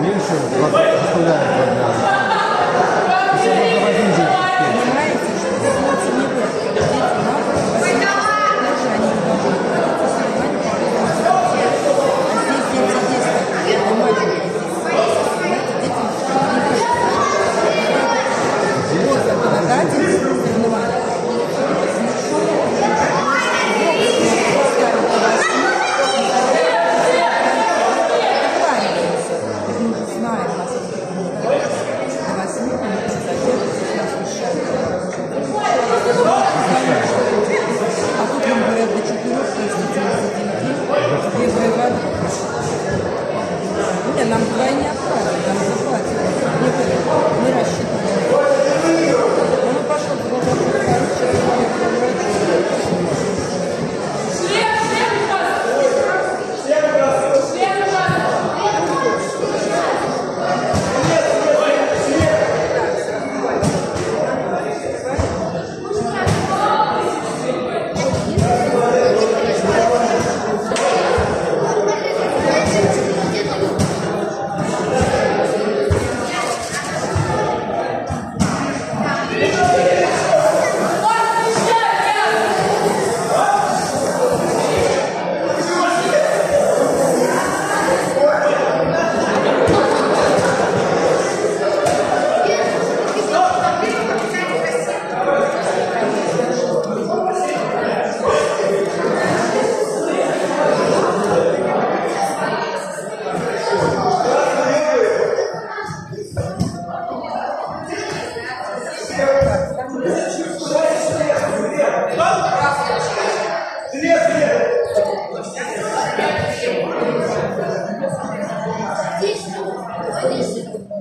меньше 20. Cristo, Cristo.